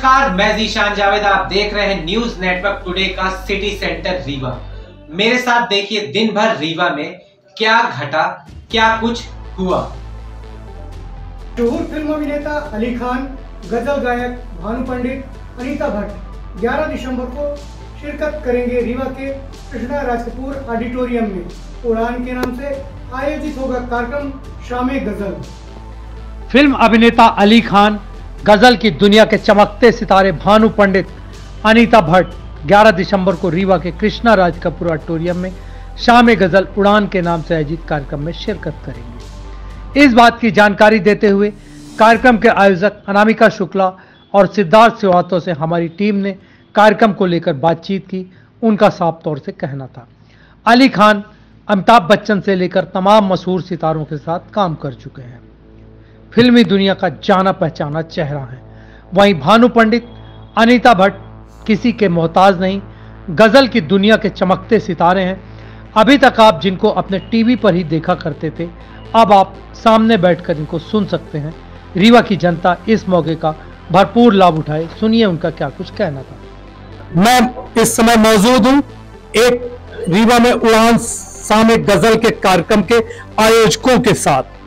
नमस्कार मैं जीशान जावेद आप देख रहे हैं न्यूज़ नेटवर्क टुडे का सिटी सेंटर रीवा। मेरे साथ देखिए दिन भर रीवा में क्या घटा क्या कुछ हुआ। फ़िल्म अभिनेता अली खान गज़ल गायक भानु पंडित अनीता भट्ट 11 दिसंबर को शिरकत करेंगे रीवा के कृष्णा राज कपूर ऑडिटोरियम में। उड़ान के नाम से आयोजित होगा कार्यक्रम शाम गज़ल। फ़िल्म अभिनेता अली खान गज़ल की दुनिया के चमकते सितारे भानु पंडित अनीता भट्ट 11 दिसंबर को रीवा के कृष्णा राज कपूर ऑडिटोरियम में शाम गज़ल उड़ान के नाम से आयोजित कार्यक्रम में शिरकत करेंगे। इस बात की जानकारी देते हुए कार्यक्रम के आयोजक अनामिका शुक्ला और सिद्धार्थ श्रीवास्तव से हमारी टीम ने कार्यक्रम को लेकर बातचीत की। उनका साफ़ तौर से कहना था, अली खान, अमिताभ बच्चन से लेकर तमाम मशहूर सितारों के साथ काम कर चुके हैं। फिल्मी दुनिया का जाना पहचाना चेहरा है। वहीं भानु पंडित, अनीता भट्ट किसी के मोहताज नहीं, गज़ल की दुनिया के चमकते सितारे हैं। अभी तक आप जिनको अपने टीवी पर ही देखा करते थे, अब आप सामने बैठकर इनको सुन सकते हैं। रीवा की जनता इस मौके का भरपूर लाभ उठाए। सुनिए उनका क्या कुछ कहना था। मैं इस समय मौजूद हूँ एक रीवा में उड़ान सामे गज़ल के कार्यक्रम के आयोजकों के साथ।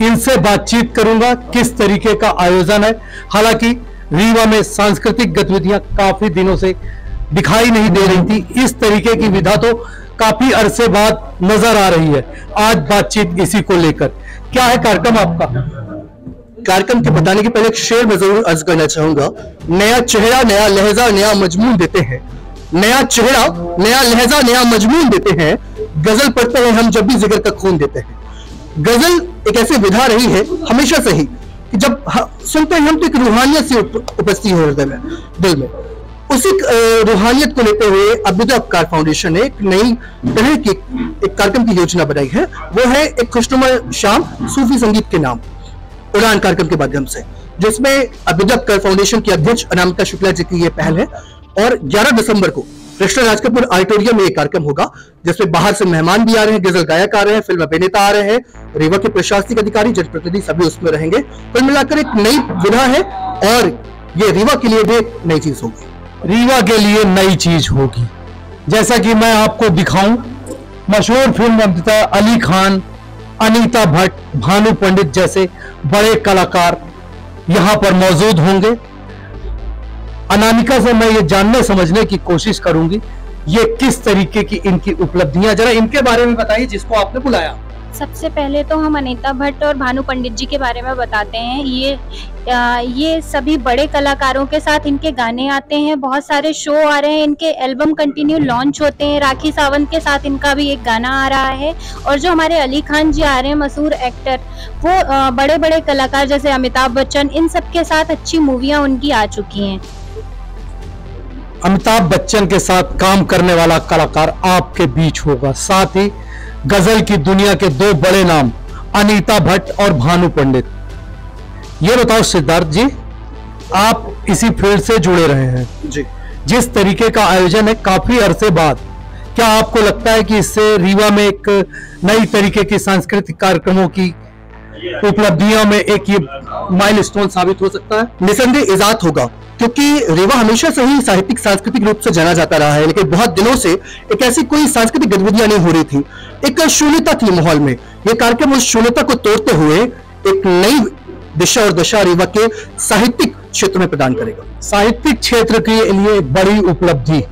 इनसे बातचीत करूँगा, किस तरीके का आयोजन है। हालाँकि रीवा में सांस्कृतिक गतिविधियाँ काफ़ी दिनों से दिखाई नहीं दे रही थी। इस तरीके की विधा तो काफ़ी अरसे बाद नज़र आ रही है। आज बातचीत इसी को लेकर। क्या है कार्यक्रम आपका? कार्यक्रम के बताने के पहले एक शेर में ज़रूर अर्ज़ करना चाहूँगा। नया चेहरा, नया लहजा, नया मजमून देते हैं। नया चेहरा, नया लहजा, नया मजमून देते हैं। गज़ल पढ़ते हैं, हम जब भी जिगर का खून देते हैं। गज़ल एक ऐसी विधा रही है, हमेशा से ही, कि जब सुनते हैं हम तो एक रूहानियत से उपस्थित है हृदय में, दिल में। उसी रूहानियत को लेते हुए अभ्युदय उपकार फाउंडेशन ने एक नई तरह की एक कार्यक्रम की योजना बनाई है। वो है एक खुशनुमा शाम, सूफी संगीत के नाम, उड़ान कार्यक्रम के माध्यम से, जिसमें अभ्युदय उपकार फाउंडेशन की अध्यक्ष अनामिका शुक्ला जी की यह पहल है, और 11 दिसंबर को कृष्ण राज कपूर ऑडिटोरियम में एक कार्यक्रम होगा, जिसमें बाहर से मेहमान भी आ रहे हैं, गज़ल गायक आ रहे हैं, फ़िल्म अभिनेता आ रहे हैं रीवा के प्रशासनिक अधिकारी, जनप्रतिनिधि सभी उसमें रहेंगे। कुल मिलाकर एक नई विधा है, और ये रीवा के लिए भी एक नई चीज़ होगी। रीवा के लिए नई चीज़ होगी। जैसा कि मैं आपको दिखाऊँ, मशहूर फ़िल्म अभिनेता अली खान, अनीता भट्ट, भानु पंडित जैसे बड़े कलाकार यहाँ पर मौजूद होंगे। अनामिका से मैं ये जानने समझने की कोशिश करूँगी ये किस तरीके की इनकी उपलब्धियाँ जरा इनके बारे में बताइए जिसको आपने बुलाया। सबसे पहले तो हम अनिता भट्ट और भानु पंडित जी के बारे में बताते हैं। ये आ, ये सभी बड़े कलाकारों के साथ इनके गाने आते हैं बहुत सारे शो आ रहे हैं इनके एल्बम कंटिन्यू लॉन्च होते हैं। राखी सावंत के साथ इनका भी एक गाना आ रहा है और जो हमारे अली खान जी आ रहे हैं मशहूर एक्टर वो आ, बड़े बड़े कलाकार जैसे अमिताभ बच्चन इन सब के साथ अच्छी मूवियाँ उनकी आ चुकी हैं। अमिताभ बच्चन के साथ काम करने वाला कलाकार आपके बीच होगा। साथ ही गज़ल की दुनिया के दो बड़े नाम अनीता भट्ट और भानु पंडित। ये बताओ सिद्धार्थ जी आप इसी फ़ील्ड से जुड़े रहे हैं। जी। जिस तरीके का आयोजन है काफ़ी अरसे बाद क्या आपको लगता है कि इससे रीवा में एक नई तरीके की सांस्कृतिक कार्यक्रमों की उपलब्धियों में एक ये माइलस्टोन साबित हो सकता है? निसंदेह इजात होगा। क्योंकि रीवा हमेशा से ही साहित्यिक, सांस्कृतिक रूप से जाना जाता रहा है, लेकिन बहुत दिनों से एक ऐसी कोई सांस्कृतिक गतिविधियाँ नहीं हो रही थी। एक शून्यता थी माहौल में। ये कार्यक्रम उस शून्यता को तोड़ते हुए एक नई दिशा और दशा रीवा के साहित्यिक क्षेत्र में प्रदान करेगा। साहित्यिक क्षेत्र के लिए बड़ी उपलब्धि।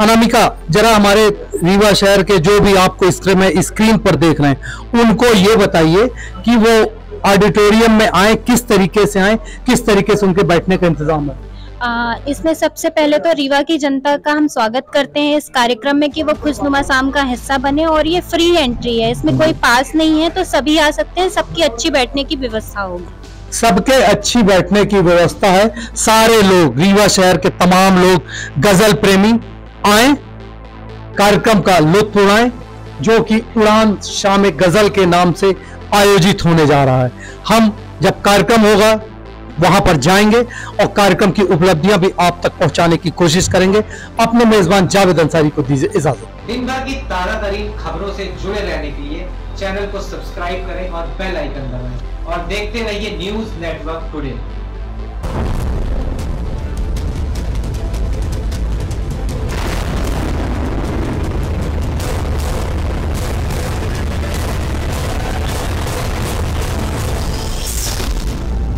अनामिका, जरा हमारे रीवा शहर के जो भी आपको स्क्रीन में स्क्रीन पर देख रहे हैं, उनको ये बताइए कि वो ऑडिटोरियम में आए, किस तरीके से आए, किस तरीके से उनके बैठने का इंतज़ाम है? इसमें सबसे पहले तो रीवा की जनता का हम स्वागत करते हैं इस कार्यक्रम में कि वो खुशनुमा शाम का हिस्सा बने और ये फ्री एंट्री है। इसमें कोई पास नहीं है तो सभी आ सकते हैं, सबकी अच्छी बैठने की व्यवस्था होगी। सबके अच्छी बैठने की व्यवस्था है। सारे लोग, रीवा शहर के तमाम लोग, गज़ल प्रेमी, आए, कार्यक्रम का लुत्फ उड़ाएँ, जो कि उड़ान शाम गज़ल के नाम से आयोजित होने जा रहा है। हम, जब कार्यक्रम होगा वहाँ पर जाएँगे और कार्यक्रम की उपलब्धियाँ भी आप तक पहुँचाने की कोशिश करेंगे। अपने मेजबान जावेद अंसारी को दीजिए इजाज़त। दिन भर की ताज़ा तरीन खबरों से जुड़े रहने के लिए चैनल को सब्सक्राइब करें और बेल आइकन दबाएँ और देखते रहिए न्यूज़ नेटवर्क टुडे।